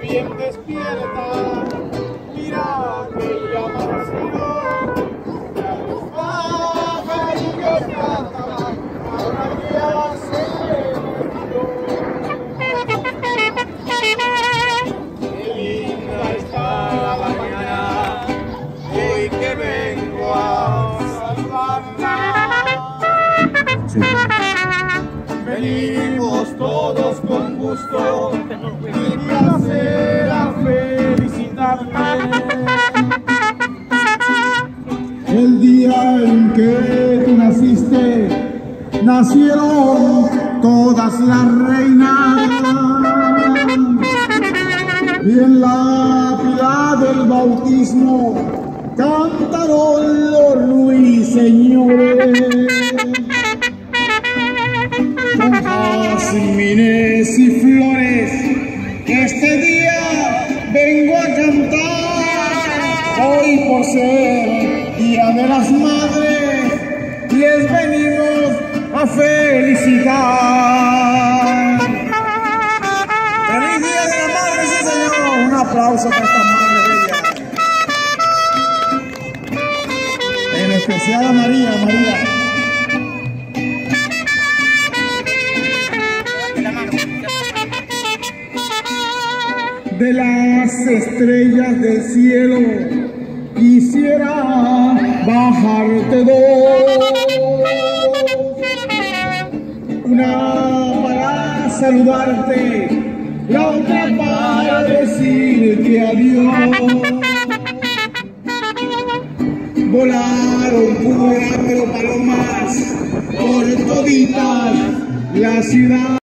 bien despierta, mira que ya amaneció. Ya los pajarillos cantan, ahora ya se Qué linda está la mañana, hoy que vengo a saludarla. Venimos todos con gusto en que tú naciste, nacieron todas las reinas. Y en la pila del bautismo cantaron los ruiseñores con jazmines y flores. Este día las Madres, les venimos a felicitar. ¡Feliz Día de la Madre, sí señor! Un aplauso para esta madre. En especial a María, María. de las estrellas del cielo quisiera bajarte dos. Una para saludarte la otra para decirte adiós. Volaron cuatro palomas por toditas la ciudad